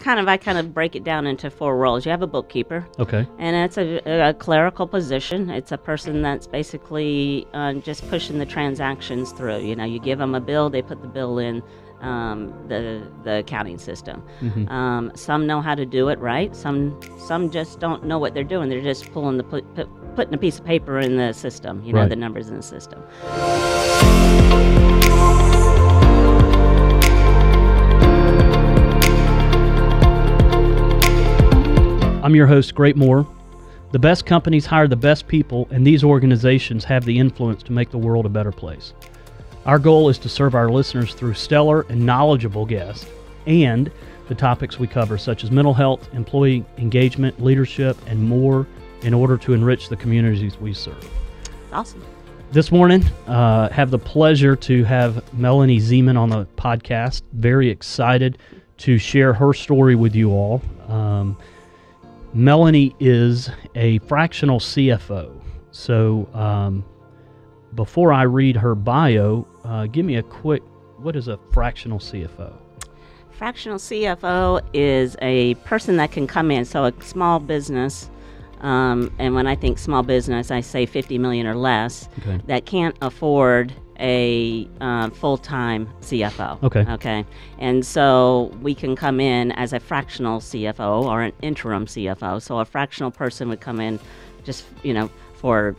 kind of I kind of break it down into four roles. You have a bookkeeper, Okay. and it's a, a clerical position. It's a person that's basically uh, just pushing the transactions through. You know, you give them a bill, they put the bill in um, the the accounting system. Um, some know how to do it right. Some some just don't know what they're doing. They're just pulling the put, put, putting a piece of paper in the system. You know, Right. the numbers in the system. I'm your host, Great Moore. The best companies hire the best people, and these organizations have the influence to make the world a better place. Our goal is to serve our listeners through stellar and knowledgeable guests and the topics we cover, such as mental health, employee engagement, leadership, and more, in order to enrich the communities we serve. Awesome. This morning, uh, have the pleasure to have Melanie Zeman on the podcast. Very excited to share her story with you all. Um, Melanie is a fractional CFO. So, um, before I read her bio, uh, give me a quick what is a fractional CFO? Fractional CFO is a person that can come in, so a small business, um, and when I think small business, I say 50 million or less, Okay. that can't afford a uh, full-time CFO. Okay. Okay. And so we can come in as a fractional CFO or an interim CFO. So a fractional person would come in just, you know, for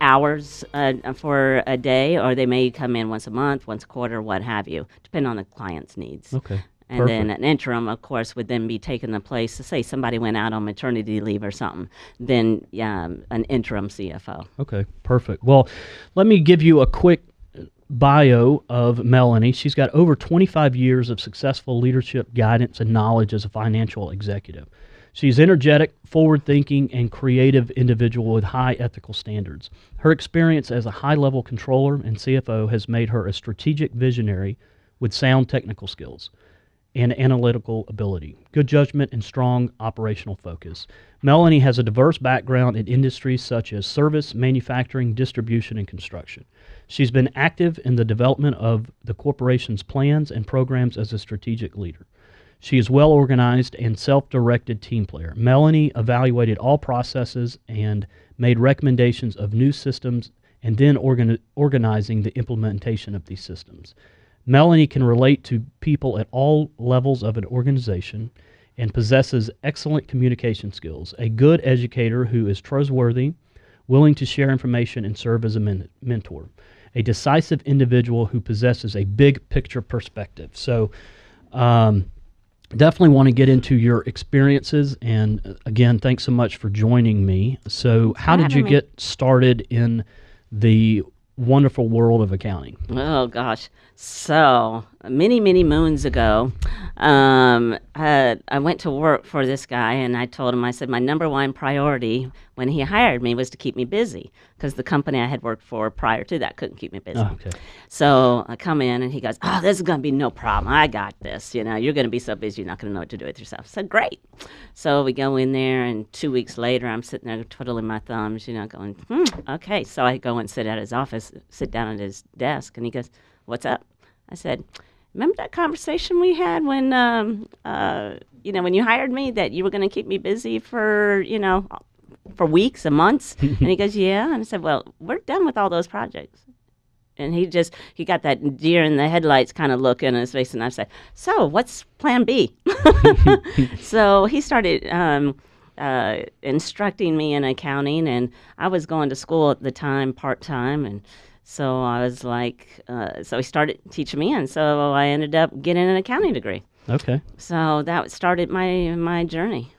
hours uh, for a day, or they may come in once a month, once a quarter, what have you, depending on the client's needs. Okay. And then an interim, of course, would then be taking the place. To say somebody went out on maternity leave or something, then um, an interim CFO. Okay, perfect. Well, let me give you a quick bio of Melanie. She's got over 25 years of successful leadership guidance and knowledge as a financial executive. She's energetic, forward thinking, and creative individual with high ethical standards. Her experience as a high level controller and CFO has made her a strategic visionary with sound technical skills and analytical ability, good judgment, and strong operational focus. Melanie has a diverse background in industries such as service, manufacturing, distribution, and construction. She's been active in the development of the corporation's plans and programs as a strategic leader. She is well organized and self directed team player. Melanie evaluated all processes and made recommendations of new systems and then organi- organizing the implementation of these systems. Melanie can relate to people at all levels of an organization and possesses excellent communication skills, a good educator who is trustworthy, willing to share information and serve as a men- mentor, a decisive individual who possesses a big picture perspective. So, um, definitely want to get into your experiences. And uh, again, thanks so much for joining me. So, how did you me. get started in the wonderful world of accounting? Oh gosh. So many, many moons ago, um, uh, I went to work for this guy, and I told him, I said, my number one priority when he hired me was to keep me busy because the company I had worked for prior to that couldn't keep me busy. Oh, okay. So I come in, and he goes, "Oh, this is going to be no problem. I got this. You know, you're going to be so busy, you're not going to know what to do with yourself." I said, "Great." So we go in there, and two weeks later, I'm sitting there twiddling my thumbs, you know, going, hmm, "Okay." So I go and sit at his office, sit down at his desk, and he goes, "What's up?" I said, "Remember that conversation we had when, um, uh, you know, when you hired me that you were going to keep me busy for, you know." For weeks and months, and he goes, "Yeah," and I said, "Well, we're done with all those projects." And he just he got that deer in the headlights kind of look in his face, and I said, "So what's Plan B?" so he started um, uh, instructing me in accounting, and I was going to school at the time part time, and so I was like, uh, so he started teaching me, and so I ended up getting an accounting degree. Okay. So that started my my journey.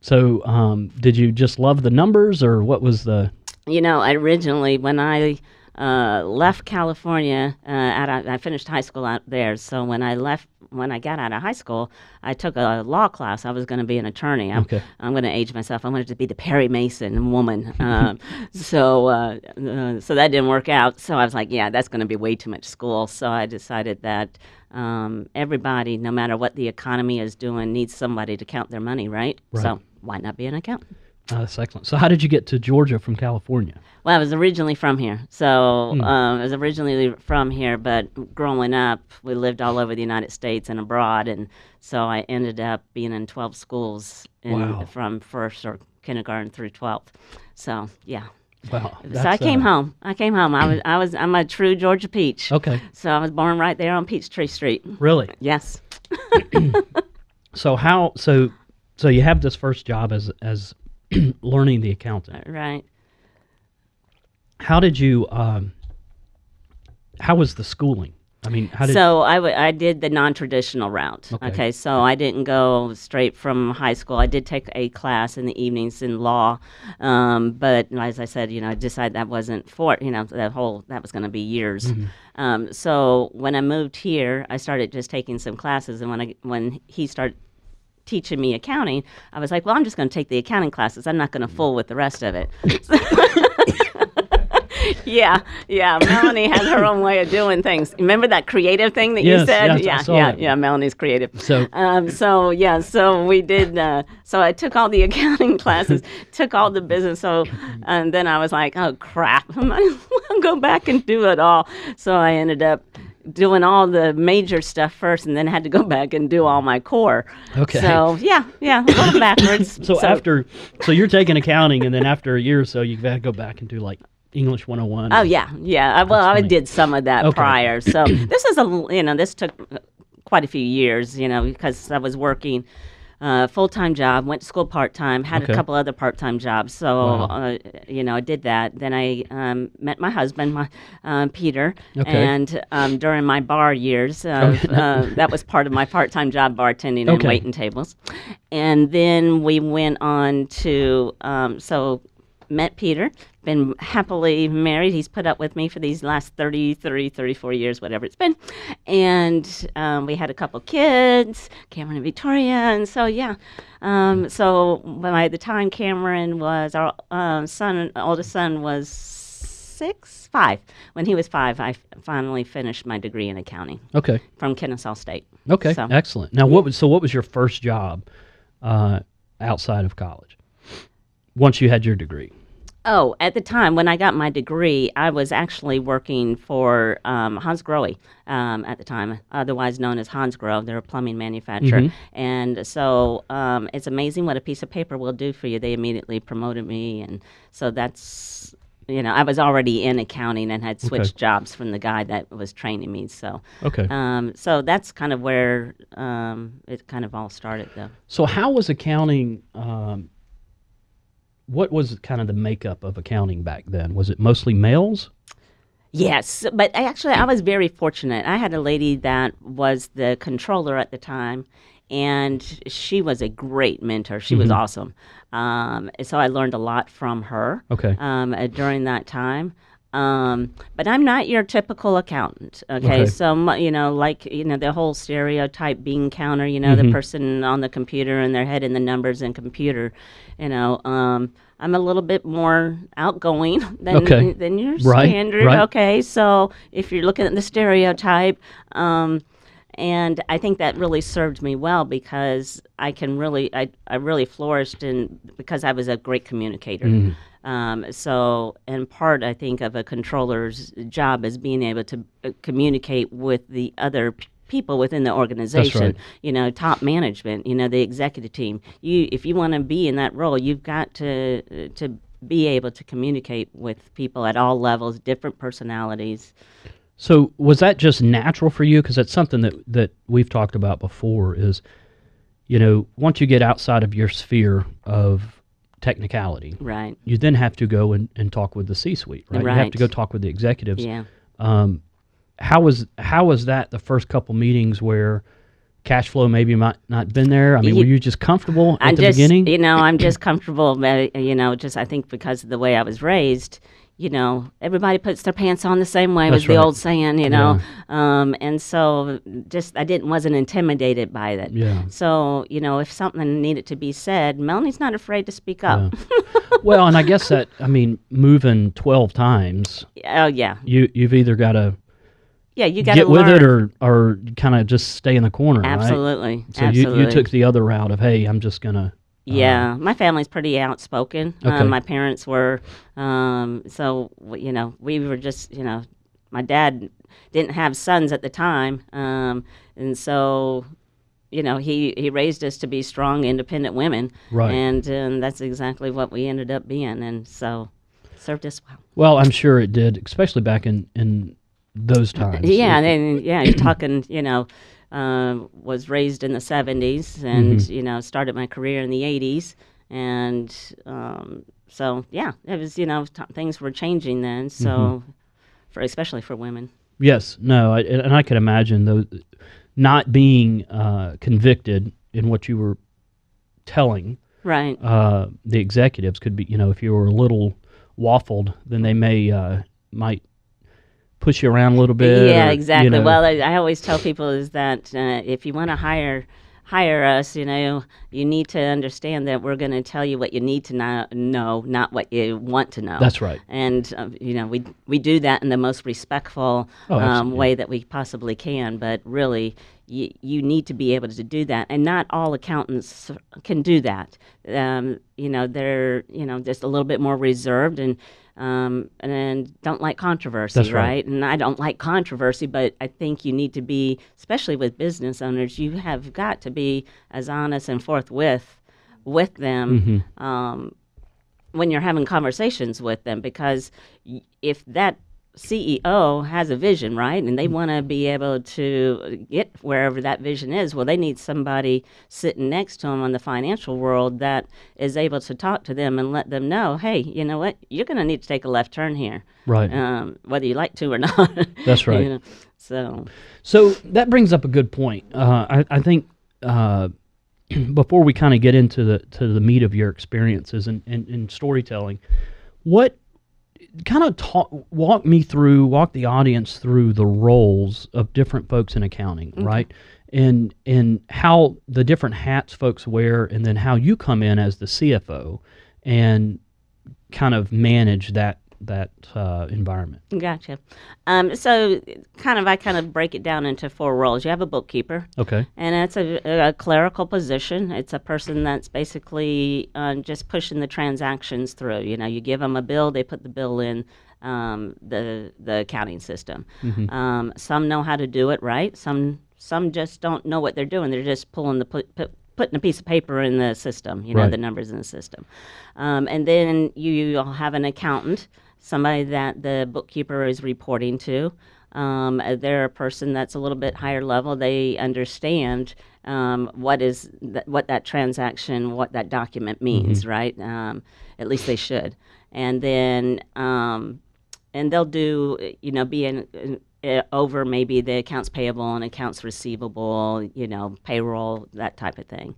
So, um, did you just love the numbers, or what was the? You know, originally when I uh, left California, uh, at I finished high school out there. So when I left, when I got out of high school, I took a law class. I was going to be an attorney. I'm, Okay. I'm going to age myself. I wanted to be the Perry Mason woman. Um, so uh, uh, so that didn't work out. So I was like, yeah, that's going to be way too much school. So I decided that. Um, everybody, no matter what the economy is doing, needs somebody to count their money, right? Right. So why not be an accountant? Oh, that's excellent. So, how did you get to Georgia from California? Well, I was originally from here. So um, I was originally from here, but growing up, we lived all over the United States and abroad. And so I ended up being in 12 schools in, Wow. from first or kindergarten through 12th. So, yeah. Wow. so I came home. I came home. I was, I was, I'm a true Georgia peach. Okay. So I was born right there on Peachtree Street. Really? Yes. So how? So, so you have this first job as as learning the accountant. Right. How did you? Um, how was the schooling? I mean, how did? so I, w- I did the non-traditional route. Okay. Okay. so I didn't go straight from high school. I did take a class in the evenings in law, um, but as I said, you know, I decided that wasn't for you know that whole that was going to be years. Mm-hmm. Um, so when I moved here, I started just taking some classes, and when I when he started teaching me accounting, I was like, well, I'm just going to take the accounting classes. I'm not going to fool with the rest of it. yeah, yeah. Melanie has her own way of doing things. Remember that creative thing that Yes, you said? yes, yeah, yeah, that. yeah. Melanie's creative. So- um, so yeah, so we did. Uh, so I took all the accounting classes, took all the business. So, and then I was like, oh crap, I'm gonna go back and do it all. So I ended up doing all the major stuff first, and then had to go back and do all my core. Okay. So yeah, yeah, a little backwards. so, after, so you're taking accounting, and then after a year or so, you've got to go back and do like English 101. Oh yeah, yeah. I, well, I did some of that Okay. prior. So this is a, you know this took quite a few years. You know because I was working. Uh, full time job, went to school part time, had Okay. a couple other part time jobs. So, Wow. uh, you know, I did that. Then I um, met my husband, my, um, Peter, Okay. and um, during my bar years, uh, uh, that was part of my part time job, bartending and waiting tables. And then we went on to, um, so met Peter, been happily married. He's put up with me for these last 30, 30, 34 years, whatever it's been. And um, we had a couple kids, Cameron and Victoria. And so, yeah. Um, so by the time Cameron was, our um, son, oldest son was six, five. When he was five, I f- finally finished my degree in accounting Okay. from Kennesaw State. Okay. So- Excellent. Now, what was so? What was your first job uh, outside of college? Once you had your degree. Oh, at the time when I got my degree, I was actually working for um, Hans Grohe um, at the time, otherwise known as Hans Grohe. They're a plumbing manufacturer. And so um, it's amazing what a piece of paper will do for you. They immediately promoted me. And so that's, you know, I was already in accounting and had switched jobs from the guy that was training me. So, Okay. um, so that's kind of where um, it kind of all started, though. So, how was accounting? What was kind of the makeup of accounting back then? Was it mostly males? Yes, but actually I was very fortunate. I had a lady that was the controller at the time, and she was a great mentor. She was awesome. Um, so I learned a lot from her Okay. um, uh, during that time. Um, but I'm not your typical accountant. Okay? Okay. so you know, like you know, the whole stereotype bean counter. You know, the person on the computer and their head in the numbers and computer. You know, um, I'm a little bit more outgoing than Okay. than your Right, standard. right. Okay, so if you're looking at the stereotype. Um, and I think that really served me well because I can really, I, I really flourished in because I was a great communicator. Mm. Um, so, and part I think of a controller's job is being able to uh, communicate with the other p- people within the organization. right. You know, top management. You know, the executive team. You, if you want to be in that role, you've got to uh, to be able to communicate with people at all levels, different personalities. So, was that just natural for you? Because that's something that that we've talked about before. Is you know, once you get outside of your sphere of technicality, Right. you then have to go and, and talk with the C-suite, right? You have to go talk with the executives. Yeah. Um, how was how was that the first couple meetings where cash flow maybe might not been there? I mean, You- were you just comfortable at I'm the just, beginning? you know, I'm just comfortable. You know, just I think because of the way I was raised, you know, everybody puts their pants on the same way was That's the old saying, you know, um, and so just I didn't wasn't intimidated by that. Yeah. So you know, if something needed to be said, Melanie's not afraid to speak up. well, and I guess that I mean, moving twelve times, oh yeah, you you've either got to yeah. You got to get to with learn. it or or kind of just stay in the corner, right? Absolutely. So Absolutely. you you took the other route of hey, I'm just gonna Yeah, my family's pretty outspoken. Okay. Um, my parents were, um, so you know, we were just, you know, my dad didn't have sons at the time, um, and so, you know, he he raised us to be strong, independent women, Right. and um, that's exactly what we ended up being, and so served us well. Well, I'm sure it did, especially back in in those times. Yeah, and yeah, you're talking, you know, uh, was raised in the 70s and, Mm-hmm. you know, started my career in the 80s. And um, so, yeah, it was, you know, t- things were changing then. So, Mm-hmm. for especially for women. Yes, no, I, and I could imagine though, not being uh, convicted in what you were telling Right. uh, the executives could be, you know, if you were a little waffled, then they may uh, might push you around a little bit. yeah, or, you exactly. know. Well, I, I always tell people is that uh, if you want to hire hire us, you know, you need to understand that we're going to tell you what you need to know, know, not what you want to know. that's right. and um, you know we we do that in the most respectful Oh, um, way that we possibly can. But really, you you need to be able to do that, and not all accountants can do that. Um, you know, they're you know just a little bit more reserved and. Um, and don't like controversy, That's right. And I don't like controversy, but I think you need to be, especially with business owners, you have got to be as honest and forthwith with them Mm-hmm. um, when you're having conversations with them because if that CEO has a vision, right, and they want to be able to get wherever that vision is, well, they need somebody sitting next to them on the financial world that is able to talk to them and let them know, hey, you know what, you're going to need to take a left turn here, Right. um, whether you like to or not. That's right. You know? So, So that brings up a good point. Uh, I, I think uh, before we kind of get into the to the meat of your experiences and in, in, storytelling, what kind of talk walk me through, walk the audience through the roles of different folks in accounting, right? And and how the different hats folks wear, and then how you come in as the CFO and kind of manage that that uh, environment. gotcha. Um, so, kind of, I kind of break it down into four roles. You have a bookkeeper, Okay. And it's a, a clerical position. It's a person that's basically uh, just pushing the transactions through. You know, you give them a bill, they put the bill in um, the the accounting system. Um, some know how to do it right. Some some just don't know what they're doing. They're just pulling the put, put, putting a piece of paper in the system. You know, Right. the numbers in the system. Um, and then you you'll have an accountant, somebody that the bookkeeper is reporting to. Um, uh, they're a person that's a little bit higher level. They understand um, what is th- what that transaction, what that document means, right? Um, at least they should. And then um, and they'll do you know be in, in, uh, over maybe the accounts payable and accounts receivable you know payroll that type of thing.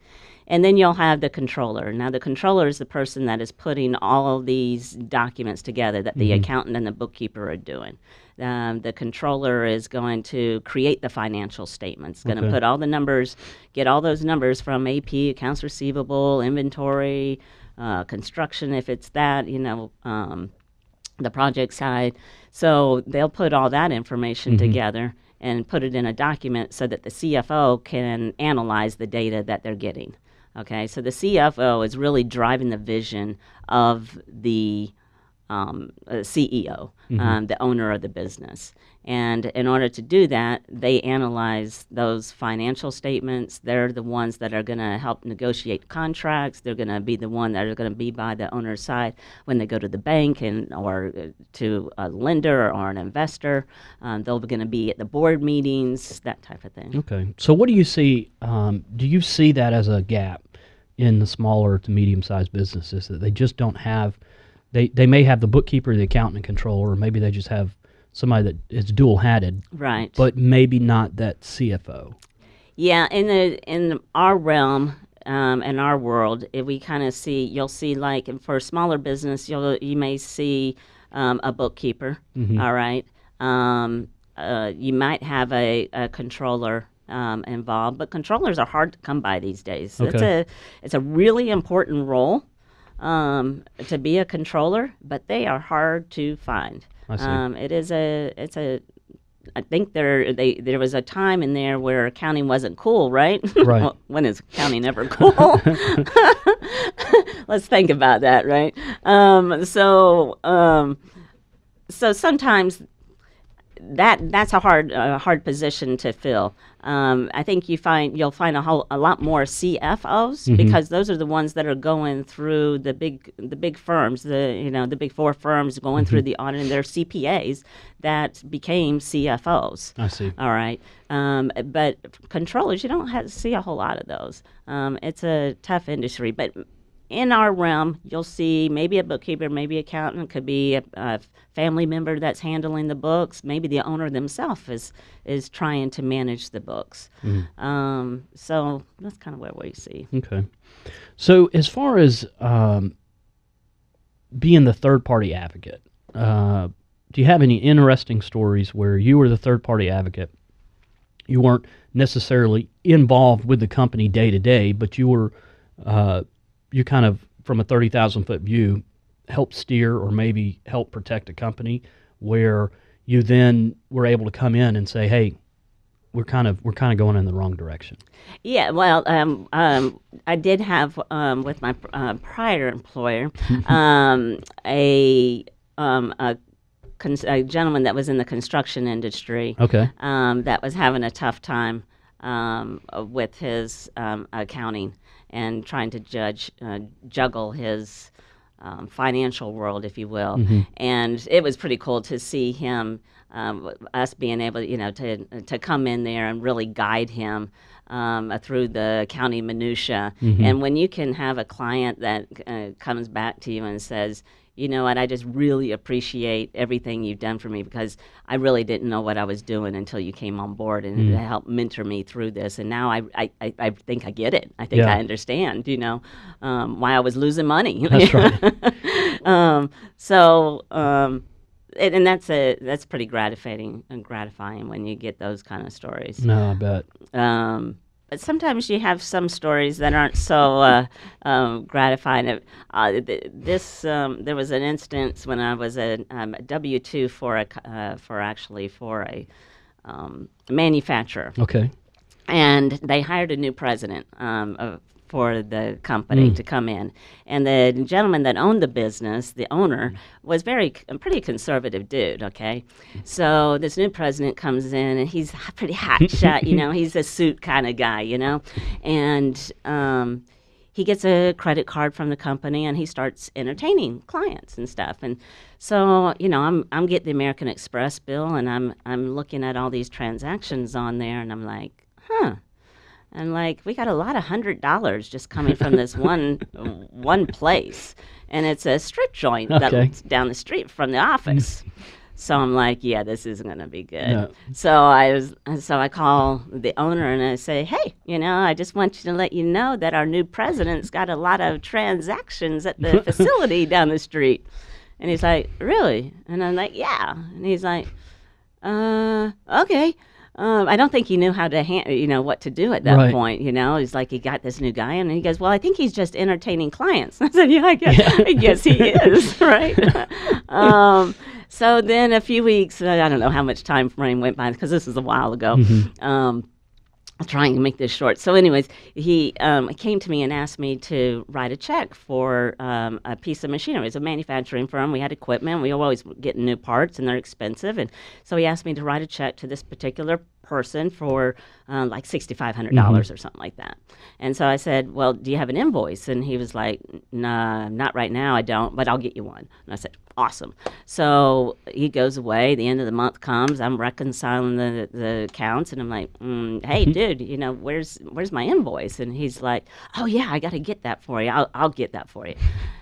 And then you'll have the controller. Now the controller is the person that is putting all of these documents together that the accountant and the bookkeeper are doing. Um, the controller is going to create the financial statements going to Okay. put all the numbers get all those numbers from ap accounts receivable inventory uh, construction if it's that you know um, the project side. So they'll put all that information mm-hmm. together and put it in a document so that the CFO can analyze the data that they're getting. Okay, so the CFO is really driving the vision of the um, CEO, um, the owner of the business. And in order to do that, they analyze those financial statements. They're the ones that are going to help negotiate contracts. They're going to be the one that are going to be by the owner's side when they go to the bank and or uh, to a lender or an investor. Um, they're going to be at the board meetings, that type of thing. Okay. So, what do you see? Um, do you see that as a gap in the smaller to medium sized businesses that they just don't have? They, they may have the bookkeeper, the accountant, and controller, or maybe they just have somebody that is dual hatted, Right. but maybe not that CFO. Yeah, in the in our realm, um, in our world, if we kind of see, you'll see like for a smaller business, you'll you may see um, a bookkeeper. all right, um, uh, you might have a, a controller. Um, involved, but controllers are hard to come by these days. Okay. It's a it's a really important role um, to be a controller, but they are hard to find. I see. Um, it is a it's a I think there they there was a time in there where accounting wasn't cool, right? Right. well, when is accounting ever cool? Let's think about that, right? Um, so um, so sometimes that that's a hard uh, hard position to fill. Um, I think you find you'll find a whole a lot more CFOs because those are the ones that are going through the big the big firms, the you know the big four firms going through the audit and they're CPAs that became CFOs. I see. All right, um, but controllers you don't have, see a whole lot of those. Um, it's a tough industry, but in our realm, you'll see maybe a bookkeeper, maybe accountant, could be a, a family member that's handling the books. Maybe the owner themselves is is trying to manage the books. Um, so that's kind of what we see. Okay. So, as far as um, being the third party advocate, uh, do you have any interesting stories where you were the third party advocate? You weren't necessarily involved with the company day to day, but you were, uh, you kind of, from a 30,000 foot view, help steer or maybe help protect a company where you then were able to come in and say, hey, we're kind of we're kind of going in the wrong direction. Yeah, well, um, um, I did have um, with my uh, prior employer um, a, um, a, cons- a gentleman that was in the construction industry Okay. um, that was having a tough time with his um, accounting and trying to judge uh, juggle his um, financial world, if you will. And it was pretty cool to see him, um, us being able, you know, to to come in there and really guide him. Um, uh, through the county minutia, and when you can have a client that uh, comes back to you and says, you know and I just really appreciate everything you've done for me because I really didn't know what I was doing until you came on board and it helped mentor me through this. And now I, I, I, I think I get it. I think Yeah. I understand, you know, um, why I was losing money. That's right. um, so, um, and, and that's a that's pretty gratifying and gratifying when you get those kind of stories. No, I bet. Um, sometimes you have some stories that aren't so uh, um, gratifying. Uh, this um, there was an instance when I was a um, W two for a uh, for actually for a um, manufacturer, Okay. and they hired a new president um, of, for the company to come in. And the gentleman that owned the business, the owner, was very a pretty conservative dude. Okay, so this new president comes in and he's pretty hot shot. You know, he's a suit kind of guy. You know, and um, he gets a credit card from the company and he starts entertaining clients and stuff. And so, you know, I'm I'm getting the American Express bill and I'm I'm looking at all these transactions on there and I'm like, huh. And like we got a lot of hundred dollars just coming from this one one place. And it's a strip joint Okay. that's down the street from the office. So I'm like, yeah, this isn't gonna be good. No. So I was, so I call the owner and I say, hey, you know, I just want you to let you know that our new president's got a lot of transactions at the facility down the street. And he's like, really? And I'm like, yeah. And he's like, uh, okay. Um, I don't think he knew how to, ha- you know, what to do at that Right. point. You know, he's like, he got this new guy, and he goes, "Well, I think he's just entertaining clients." I said, "Yeah, I guess, I guess he is, right?" um, so then a few weeks, uh, I don't know how much time frame went by because this was a while ago. Um, I'm trying to make this short. So, anyways, he um, came to me and asked me to write a check for um, a piece of machinery. It's a manufacturing firm. We had equipment. We always get new parts, and they're expensive. And so he asked me to write a check to this particular person for uh, like sixty-five hundred dollars or something like that. And so I said, "Well, do you have an invoice?" And he was like, "Nah, not right now. I don't, but I'll get you one." And I said, "Awesome." So he goes away. The end of the month comes. I'm reconciling the the accounts, and I'm like, mm, "Hey, dude, you know where's where's my invoice?" And he's like, "Oh yeah, I got to get that for you. I'll I'll get that for you."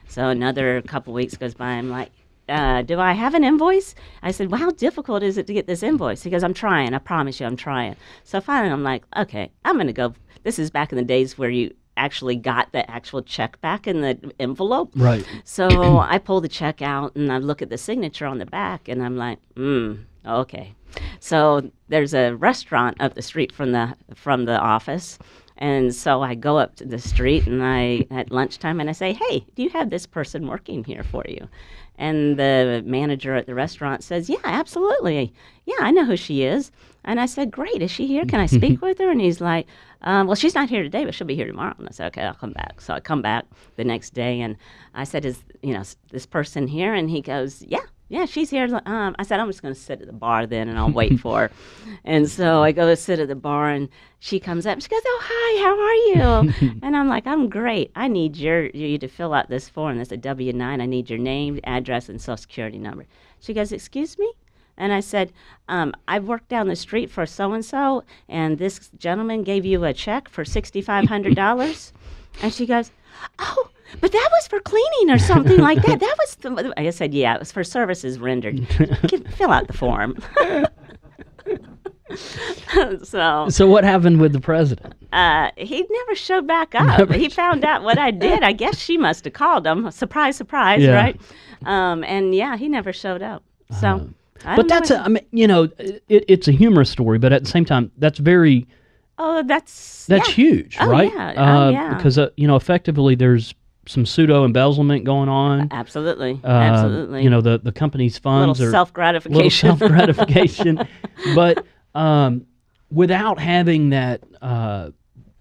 So another couple weeks goes by. I'm like, uh, do I have an invoice? I said, well, how difficult is it to get this invoice? He goes, I'm trying. I promise you, I'm trying. So finally, I'm like, okay, I'm going to go. This is back in the days where you actually got the actual check back in the envelope. Right. So I pull the check out and I look at the signature on the back and I'm like, hmm, okay. So there's a restaurant up the street from the from the office, And so I go up to the street and I at lunchtime and I say, "Hey, do you have this person working here for you?" And the manager at the restaurant says, "Yeah, absolutely. Yeah, I know who she is." And I said, "Great, is she here? Can I speak with her?" And he's like, um, "Well, she's not here today, but she'll be here tomorrow." And I said, "Okay, I'll come back." So I come back the next day and I said, "Is you know this person here?" And he goes, "Yeah." Yeah, she's here. Um, I said, I'm just going to sit at the bar then and I'll wait for her. And so I go to sit at the bar and she comes up. She goes, Oh, hi, how are you? and I'm like, I'm great. I need your you to fill out this form. It's a W 9. I need your name, address, and social security number. She goes, Excuse me? And I said, um, I've worked down the street for so and so, and this gentleman gave you a check for $6,500. and she goes, Oh, but that was for cleaning or something like that. That was, the, I said, Yeah, it was for services rendered. Fill out the form. so So what happened with the president? uh, he never showed back up. he found out what I did. I guess she must have called him. Surprise, surprise, Yeah. right? Um, and yeah, he never showed up. So, I But that's a, I mean, you know, it, it's a humorous story, but at the same time, that's very Oh, that's that's yeah. huge, Oh, right? yeah. Oh, yeah. Because uh, you know, effectively, there's some pseudo embezzlement going on. Absolutely, Uh, absolutely. You know, the the company's funds little are self gratification. self gratification, but um, without having that uh,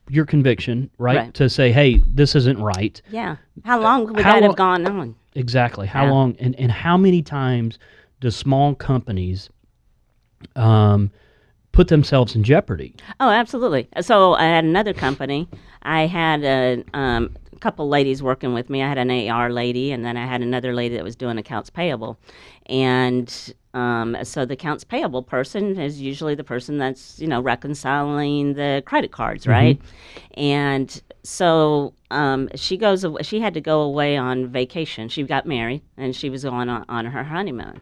your conviction, right, Right. to say, hey, this isn't right. yeah. How long would how that have gone on? Exactly. How Yeah. long and, and how many times do small companies um, put themselves in jeopardy? Oh, absolutely. So I had another company. I had a um, couple ladies working with me. I had an AR lady, and then I had another lady that was doing accounts payable. And um, so the accounts payable person is usually the person that's you know reconciling the credit cards, right? And so um, she goes. She had to go away on vacation. She got married, and she was going on, on her honeymoon.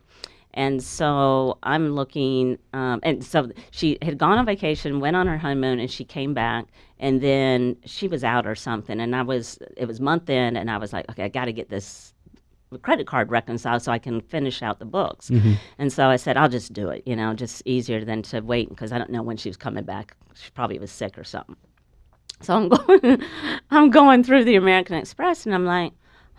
And so I'm looking, um, and so she had gone on vacation, went on her honeymoon, and she came back, and then she was out or something. And I was, it was month end, and I was like, okay, I got to get this credit card reconciled so I can finish out the books. And so I said, I'll just do it, you know, just easier than to wait because I don't know when she was coming back. She probably was sick or something. So I'm going, I'm going through the American Express, and I'm like,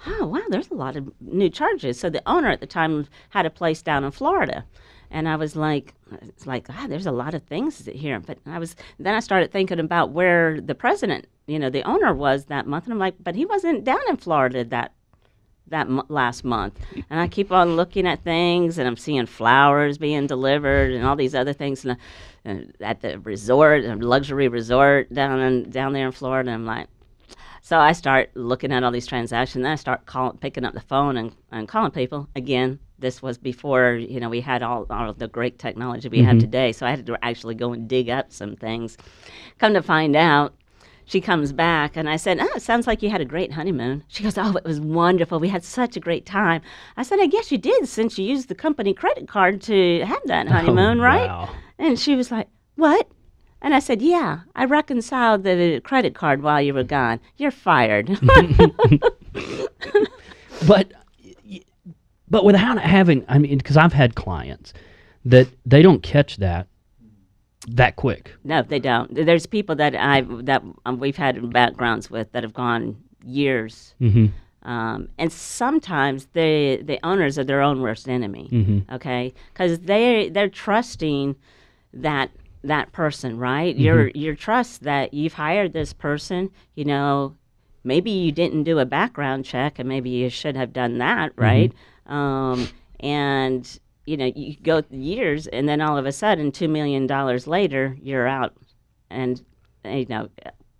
oh wow, there's a lot of new charges. So the owner at the time had a place down in Florida, and I was like, it's like ah, there's a lot of things here. But I was then I started thinking about where the president, you know, the owner was that month, and I'm like, but he wasn't down in Florida that that m- last month. And I keep on looking at things, and I'm seeing flowers being delivered and all these other things. And, uh, at the resort, a luxury resort down in, down there in Florida, I'm like, so I start looking at all these transactions. Then I start calling, picking up the phone and, and calling people. Again, this was before you know we had all, all the great technology we have mm-hmm. today. So I had to actually go and dig up some things. Come to find out, she comes back and I said, "Oh, it sounds like you had a great honeymoon." She goes, "Oh, it was wonderful. We had such a great time." I said, "I guess you did since you used the company credit card to have that oh, honeymoon, right?" wow. And she was like, "What?" And I said, "Yeah, I reconciled the credit card while you were gone. You're fired." But but without having, I mean, because I've had clients that they don't catch that that quick. no, they don't. There's people that I that um, we've had backgrounds with that have gone years, hmm um, and sometimes the the owners are their own worst enemy. hmm okay because they they're trusting that that person right? You're you're trust that you've hired this person you know maybe you didn't do a background check and maybe you should have done that right? Um, and you know you go years and then all of a sudden two million dollars later you're out and you know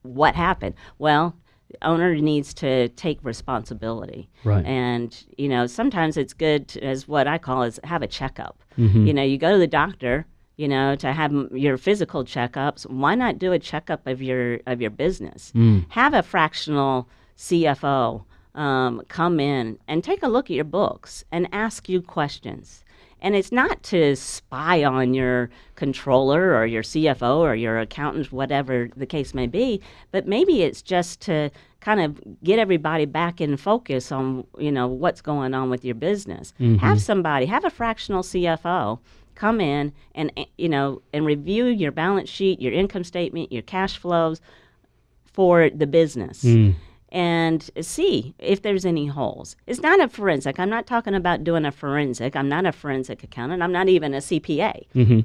what happened? Well the owner needs to take responsibility. Right. and you know sometimes it's good to, as what i call is have a checkup. Mhm. you know you go to the doctor you know to have your physical checkups why not do a checkup of your of your business Mm. have a fractional cfo um, come in and take a look at your books and ask you questions and it's not to spy on your controller or your CFO or your accountant, whatever the case may be, but maybe it's just to kind of get everybody back in focus on, you know, what's going on with your business. Have somebody, have a fractional CFO come in and, eh, you know, and review your balance sheet, your income statement, your cash flows, for the business Mm. and see if there's any holes. It's not a forensic. I'm not talking about doing a forensic. I'm not a forensic accountant. I'm not even a CPA. Mhm.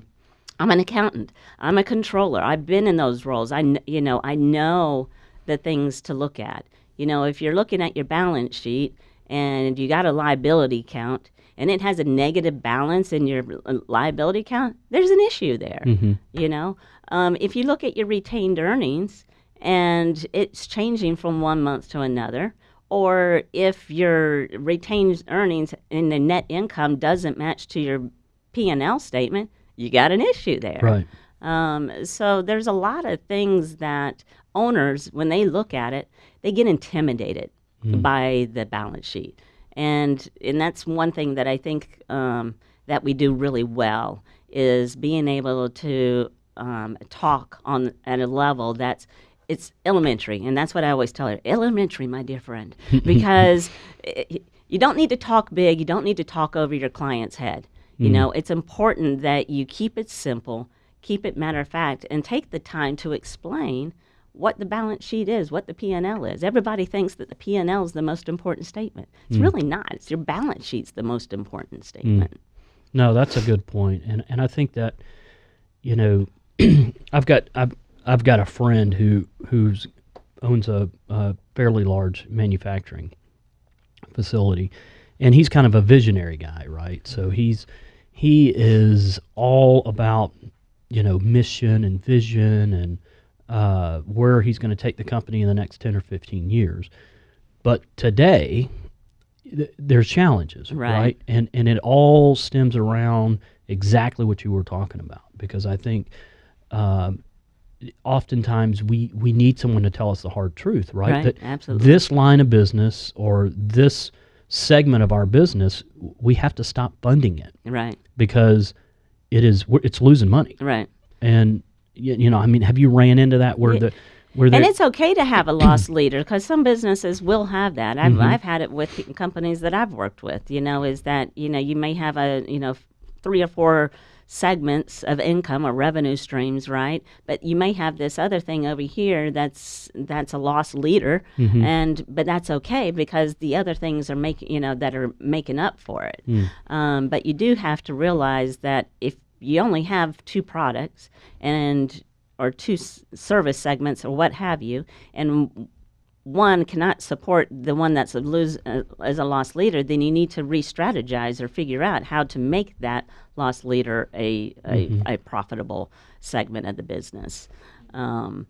I'm an accountant. I'm a controller. I've been in those roles. I, kn- you know, I know the things to look at. You know, if you're looking at your balance sheet and you got a liability account and it has a negative balance in your liability account, there's an issue there. You know, um, if you look at your retained earnings and it's changing from one month to another, or if your retained earnings in the net income doesn't match to your P&L statement, you got an issue there. Right. Um, so there's a lot of things that owners, when they look at it, they get intimidated by the balance sheet, and and that's one thing that I think um, that we do really well is being able to um, talk on at a level that's it's elementary, and that's what I always tell her. Elementary, my dear friend, because i you don't need to talk big. You don't need to talk over your client's head. You know, it's important that you keep it simple, keep it matter of fact, and take the time to explain what the balance sheet is, what the P&L is. Everybody thinks that the P&L is the most important statement. It's mm. really not. It's your balance sheet's the most important mm. statement. No, that's a good point, and and I think that, you know, I've got I've I've got a friend who who's owns a, a fairly large manufacturing facility, and he's kind of a visionary guy, right? So he's he is all about you know mission and vision and uh, where he's going to take the company in the next ten or fifteen years. But today, th- there's challenges, Right. right? And and it all stems around exactly what you were talking about because I think um, oftentimes we we need someone to tell us the hard truth, right? Right, That absolutely. this line of business or this segment of our business, we have to stop funding it Right, because it is it's losing money. right. And you, you know, I mean, have you ran into that where where the And it's okay to have a lost leader because some businesses will have that. I've, Mm-hmm. I've had it with companies that I've worked with. You know, is that you know you may have a you know three or four segments of income or revenue streams, right? But you may have this other thing over here that's that's a lost leader, Mm-hmm. and but that's okay because the other things are making you know that are making up for it. Mm. Um, but you do have to realize that if you only have two products and or two s- service segments or what have you, and one cannot support the one that's a lose uh, as a lost leader, then you need to re-strategize or figure out how to make that lost leader a a, Mm-hmm. a profitable segment of the business. Um,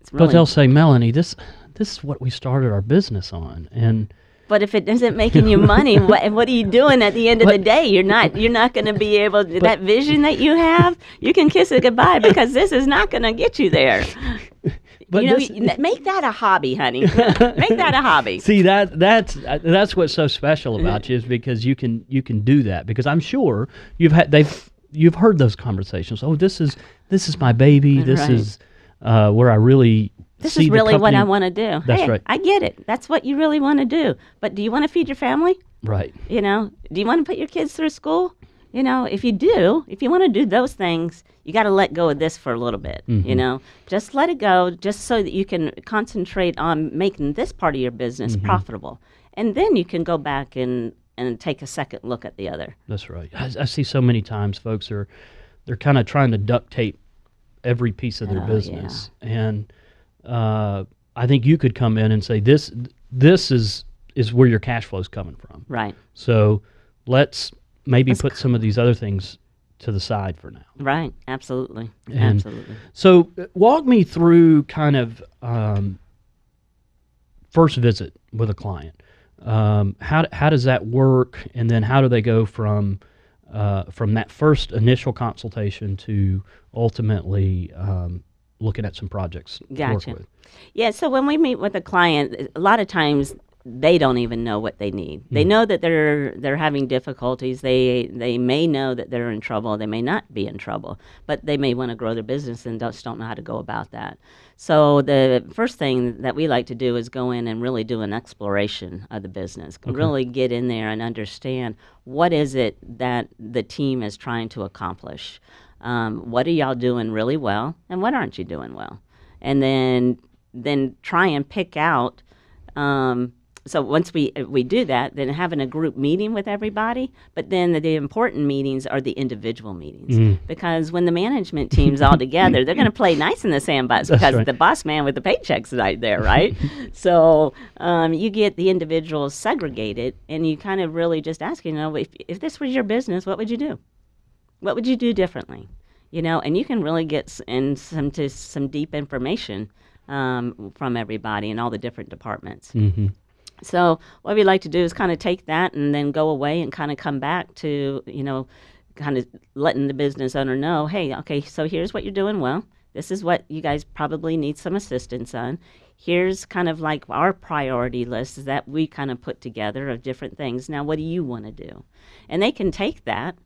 it's but they'll say, Melanie, this this is what we started our business on, and But if it isn't making you money, what, what are you doing at the end of the day? You're not you're not going to be able to, that vision that you have. You can kiss it goodbye because this is not going to get you there. but you know, this, make that a hobby, honey. make that a hobby. See that that's that's what's so special about you is because you can you can do that because I'm sure you've had they've you've heard those conversations. Oh, this is this is my baby. This Right. is uh, where I really This is really what I want to do. That's hey, right. I get it. That's what you really want to do. But do you want to feed your family? Right. You know, do you want to put your kids through school? You know, if you do, if you want to do those things, you got to let go of this for a little bit. Mm-hmm. You know, just let it go, just so that you can concentrate on making this part of your business Mm-hmm. profitable, and then you can go back and and take a second look at the other. That's right. I, I see so many times folks are they're kind of trying to duct tape every piece of their Oh, business, and uh, I think you could come in and say this this is is where your cash flow is coming from. Right, So let's maybe put some of these other things to the side for now. right, absolutely, And- absolutely. So walk me through kind of um, first visit with a client. Um, how how does that work, and then how do they go from uh, from that first initial consultation to ultimately um, looking at some projects to Gotcha. work with? Yeah, so when we meet with a client, a lot of times they don't even know what they need. They hmm. know that they're they're having difficulties. They they may know that they're in trouble. They may not be in trouble, but they may want to grow their business and just don't know how to go about that. So the first thing that we like to do is go in and really do an exploration of the business. Really get in there and understand what is it that the team is trying to accomplish. Um, what are y'all doing really well, and what aren't you doing well? and then then try and pick out. Um, so once we we do that, then having a group meeting with everybody. But then the, the important meetings are the individual meetings Mm. because when the management team's all together, they're going to play nice in the sandbox because right. the boss man with the paychecks right there, right? so um, you get the individuals segregated, and you kind of really just ask, you know, if if this was your business, what would you do? What would you do differently? You know, and you can really get in some to some deep information um, from everybody in all the different departments. hmm So what we like to do is kind of take that and then go away and kind of come back to you know, kind of letting the business owner know, hey, okay, so here's what you're doing well. This is what you guys probably need some assistance on. Here's kind of like our priority list that we kind of put together of different things. Now, what do you want to do? And they can take that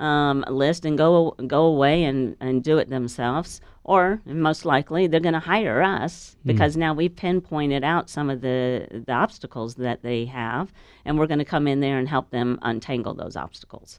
um, list and go go away and, and do it themselves, or most likely they're going to hire us because now we've pinpointed out some of the the obstacles that they have, and we're going to come in there and help them untangle those obstacles.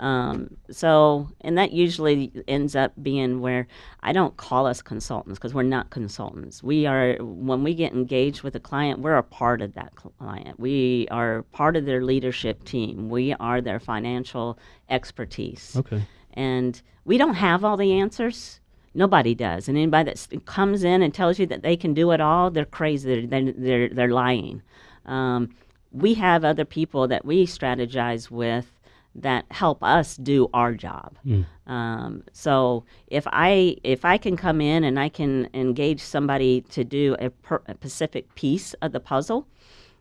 Um, so, and that usually ends up being where I don't call us consultants because we're not consultants. We are when we get engaged with a client, we're a part of that client. We are part of their leadership team. We are their financial expertise Okay. and we don't have all the answers. Nobody does, and anybody that comes in and tells you that they can do it all, they're crazy. They're they're they're, lying. Um, we have other people that we strategize with that help us do our job. Um, so if I if I can come in and I can engage somebody to do a, per, a specific piece of the puzzle,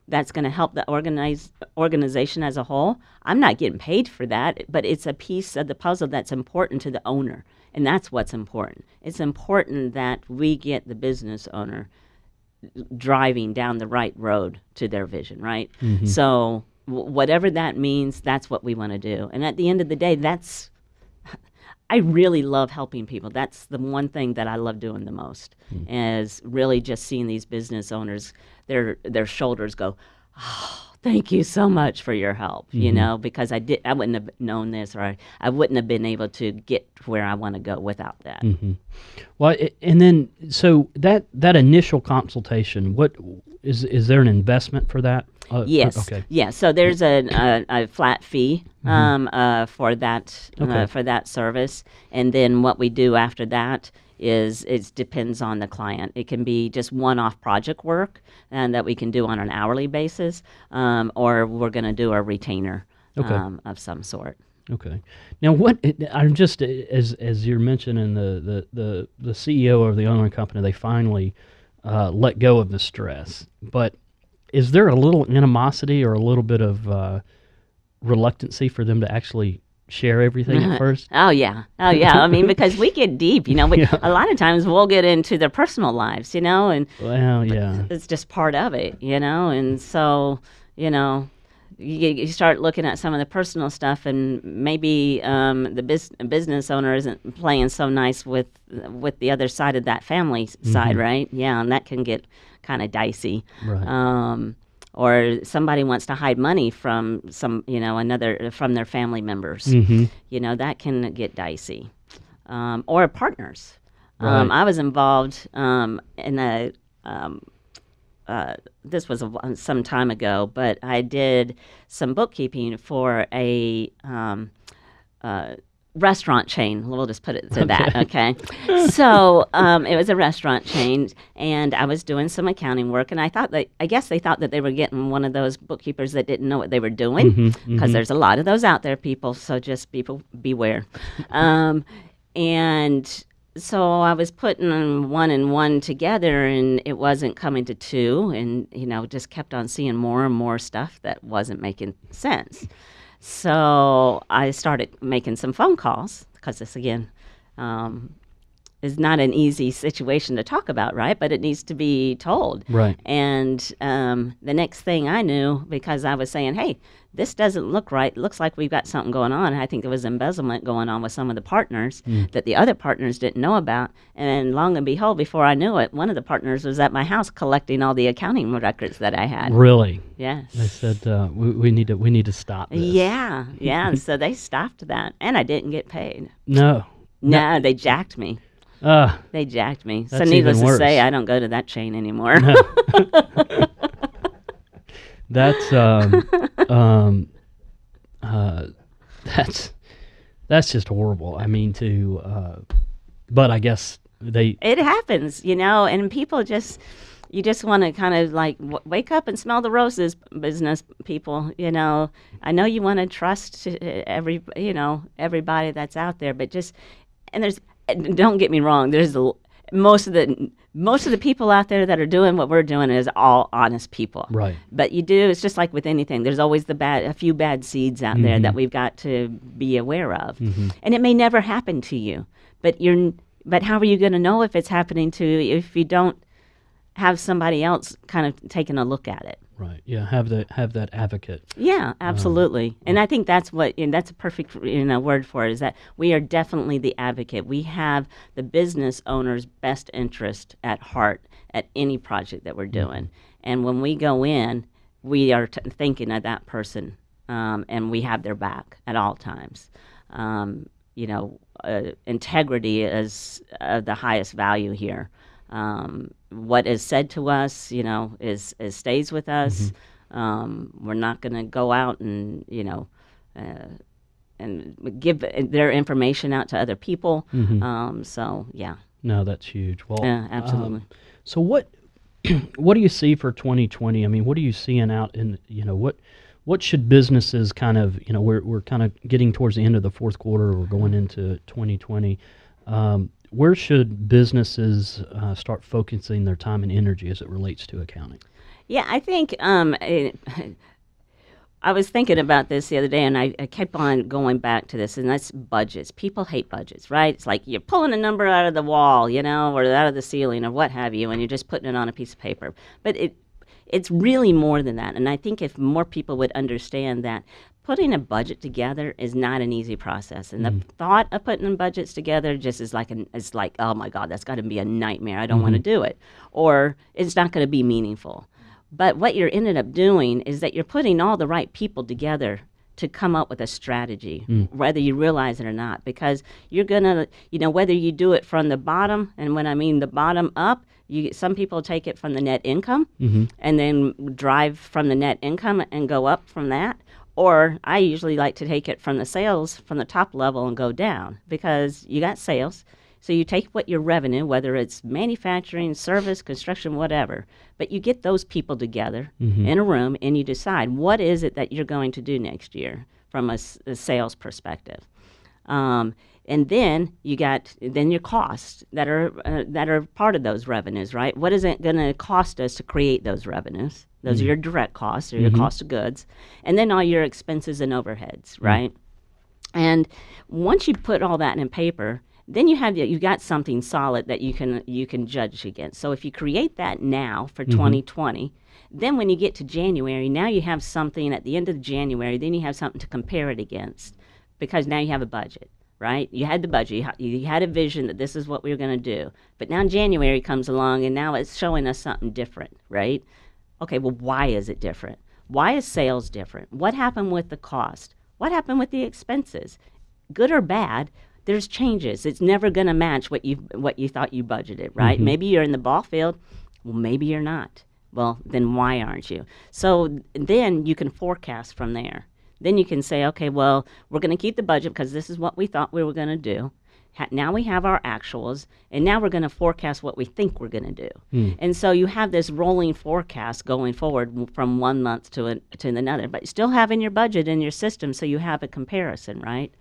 that's going to help the organize, organization as a whole. I'm not getting paid for that, but it's a piece of the puzzle that's important to the owner. And that's what's important. It's important that we get the business owner driving down the right road to their vision, right? Mm-hmm. So, w- whatever that means, that's what we want to do. And at the end of the day, that's I really love helping people. That's the one thing that I love doing the most mm. is really just seeing these business owners their their shoulders go, oh, thank you so much for your help. You know, because I did I wouldn't have known this or I, I wouldn't have been able to get where I want to go without that. mm-hmm. Well, and then so that that initial consultation, what is is there an investment for that? Uh, Yes. Okay. Yeah. So there's a, a, a flat fee um, uh, for that Okay. uh, for that service, and then what we do after that is it depends on the client. It can be just one-off project work, and that we can do on an hourly basis, um, or we're going to do a retainer Okay. um, of some sort. Okay. Now, what I'm just as as you're mentioning the the the, the CEO of the owner company, they finally uh, let go of the stress. But is there a little animosity or a little bit of uh, reluctancy for them to actually share everything at first? Oh yeah, oh yeah. I mean, because we get deep, you know. We, Yeah. A lot of times we'll get into their personal lives, you know, and Well, yeah. it's just part of it, you know. And so, you know, you, you start looking at some of the personal stuff, and maybe um, the bus- business owner isn't playing so nice with with the other side of that family s- side, right? Yeah, and that can get kind of dicey. Right. Um, or somebody wants to hide money from some, you know, another from their family members. hmm You know, that can get dicey. Um, or partners. Um, I was involved um, in a um, uh, this was a, some time ago, but I did some bookkeeping for a um, uh, restaurant chain. We'll just put it to that, okay? so um, it was a restaurant chain, and I was doing some accounting work, and I thought that I guess they thought that they were getting one of those bookkeepers that didn't know what they were doing, because there's a lot of those out there, people. So just people beware. um, and so I was putting one and one together, and it wasn't coming to two, and you know, just kept on seeing more and more stuff that wasn't making sense. So I started making some phone calls because this again um, is not an easy situation to talk about, right? But it needs to be told. Right. And um, the next thing I knew, because I was saying, hey, this doesn't look right. Looks like we've got something going on. I think there was embezzlement going on with some of the partners that the other partners didn't know about. And long and behold, before I knew it, one of the partners was at my house collecting all the accounting records that I had. Really? Yes. They said uh, we, we need to we need to stop this. Yeah, yeah. so they stopped that, and I didn't get paid. No. No, they jacked me. Uh, They jacked me. so needless to say. I don't go to that chain anymore. that's um, um, uh, that's that's just horrible. I mean, to uh, but I guess they it happens, you know, and people just you just want to kind of like w- wake up and smell the roses, business people. You know, I know you want to trust uh, every you know everybody that's out there, but just and there's don't get me wrong, there's a, most of the most of the people out there that are doing what we're doing is all honest people. right. But you do, it's just like with anything. There's always the bad, a few bad seeds out there that mm-hmm. we've got to be aware of. Mm-hmm. And it may never happen to you, but you're, but how are you going to know if it's happening to you if you don't have somebody else kind of taking a look at it? Right. Yeah. Have the have that advocate. Yeah, absolutely. and I think that's what and that's a perfect you know word for it is that we are definitely the advocate. We have the business owner's best interest at heart at any project that we're doing. And when we go in, we are t- thinking of that person, um, and we have their back at all times. Um, you know, uh, integrity is of the highest value here. Um, what is said to us, you know, is, is stays with us. Um, we're not going to go out and you know, uh, and give their information out to other people. Um, so yeah, No, that's huge. Well, yeah, absolutely. um, so what what do you see for 2020? I mean, what are you seeing out in you know what what should businesses kind of you know we're we're kind of getting towards the end of the fourth quarter. We're going into 2020. Um, where should businesses uh, start focusing their time and energy as it relates to accounting? Yeah, I think um, I was thinking about this the other day, and I, I kept on going back to this, and that's budgets. People hate budgets, right? It's like you're pulling a number out of the wall, you know, or out of the ceiling, or what have you, and you're just putting it on a piece of paper. But it it's really more than that. And I think if more people would understand that putting a budget together is not an easy process. And the mm-hmm. thought of putting budgets together just is like an is like, oh my God, that's gotta be a nightmare. I don't want to mm-hmm. do it. Or it's not gonna be meaningful. But what you're ended up doing is that you're putting all the right people together to come up with a strategy, mm. whether you realize it or not, because you're gonna, you know, whether you do it from the bottom, and when I mean the bottom up, you some people take it from the net income mm-hmm. and then drive from the net income and go up from that. Or I usually like to take it from the sales from the top level and go down because you got sales. So you take what your revenue, whether it's manufacturing, service, construction, whatever, but you get those people together in a room and you decide what is it that you're going to do next year from a sales perspective. Um, and then you got then your costs that are uh, that are part of those revenues, right? What is it going to cost us to create those revenues? Those are mm-hmm. your direct costs or your mm-hmm. cost of goods, and then all your expenses and overheads, mm-hmm. right? And once you put all that in paper, then you have you got something solid that you can you can judge against. So if you create that now for 2020, then when you get to January, now you have something at the end of January, then you have something to compare it against because now you have a budget, right? You had the budget, you, you had a vision that this is what we were going to do. But now January comes along and now it's showing us something different, right? Okay, well, why is it different? Why is sales different? What happened with the cost? What happened with the expenses? Good or bad, there's changes. It's never going to match what you what you thought you budgeted, right? Mm-hmm. Maybe you're in the ball field, well, maybe you're not. Well, then why aren't you? So then you can forecast from there. Then you can say, okay, well, we're going to keep the budget because this is what we thought we were going to do. Ha- now we have our actuals, and now we're going to forecast what we think we're going to do. Hmm. And so you have this rolling forecast going forward from one month to, a, to another, but still having your budget in your system so you have a comparison, right?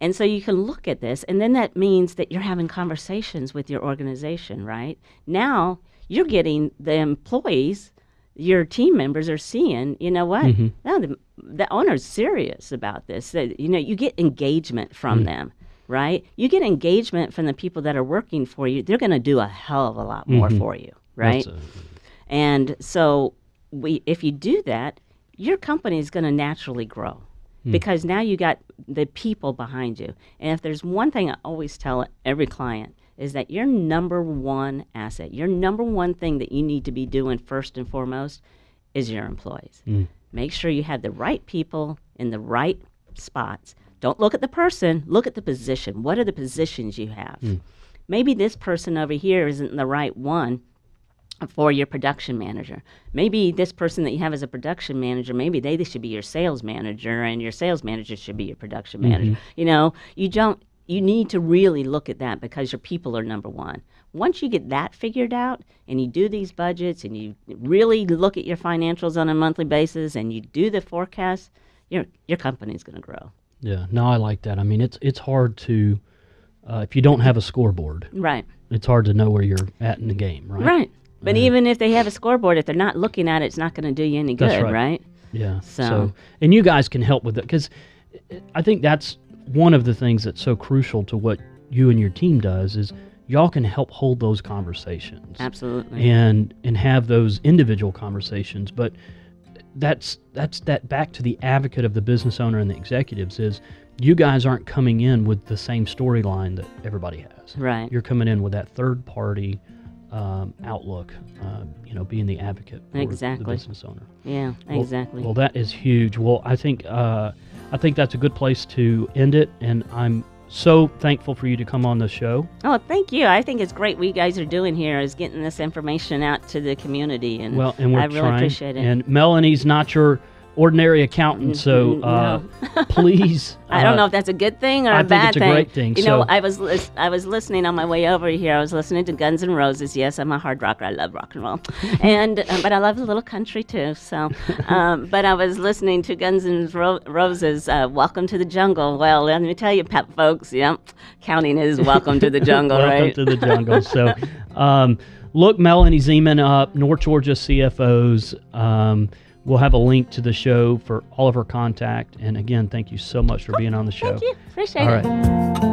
And so you can look at this, and then that means that you're having conversations with your organization, right? Now you're getting the employees, your team members are seeing, you know what? Mm-hmm. Now the, the owner's serious about this. That, you know, you get engagement from hmm. them, right? You get engagement from the people that are working for you. They're going to do a hell of a lot more mm-hmm. for you, right? A- And so we if you do that, your company is going to naturally grow hmm. because now you got the people behind you. And if there's one thing I always tell every client is that your number one asset, your number one thing that you need to be doing first and foremost is your employees. Hmm. Make sure you have the right people in the right spots. Don't look at the person, look at the position. What are the positions you have? Hmm. maybe this person over here isn't the right one for your production manager. Maybe this person that you have as a production manager, maybe they should be your sales manager, and your sales manager should be your production mm-hmm. manager. You know, you don't. You need to really look at that because your people are number one. Once you get that figured out, and you do these budgets, and you really look at your financials on a monthly basis, and you do the forecast, your your company's going to grow. Yeah, no, I like that. I mean, it's it's hard to uh, if you don't have a scoreboard, Right. it's hard to know where you're at in the game, right? Right. But even if they have a scoreboard, if they're not looking at it, it's not going to do you any good, right. right? Yeah. So- and you guys can help with it because I think that's one of the things that's so crucial to what you and your team does is y'all can help hold those conversations Absolutely. and and have those individual conversations. But that's that's that back to the advocate of the business owner and the executives is you guys aren't coming in with the same storyline that everybody has. Right. You're coming in with that third party um, outlook, uh, you know, being the advocate for the Exactly. business owner. Yeah, Well- exactly. Well, that is huge. Well, I think uh, I think that's a good place to end it, and I'm so thankful for you to come on the show. oh, thank you. I think it's great what you guys are doing here is getting this information out to the community, and Well, and we're I really trying. appreciate it. And Melanie's not your ordinary accountant, so Mm, uh, please. I don't uh, know if that's a good thing or I a think bad it's a thing. great thing, You know, I was lis- I was listening on my way over here. I was listening to Guns N' Roses. Yes, I'm a hard rocker. I love rock and roll, and uh, but I love a little country too. So, um, but I was listening to Guns N' Ro- Roses. Uh, Welcome to the jungle. Well, let me tell you, pep folks. Yeah, counting is welcome to the jungle, Welcome right? to the jungle. so, um, look Melanie Zeman up, North Georgia CFOs. Um, we'll have a link to the show for all of her contact. And again, thank you so much for being on the show. Thank you. Appreciate All it. right.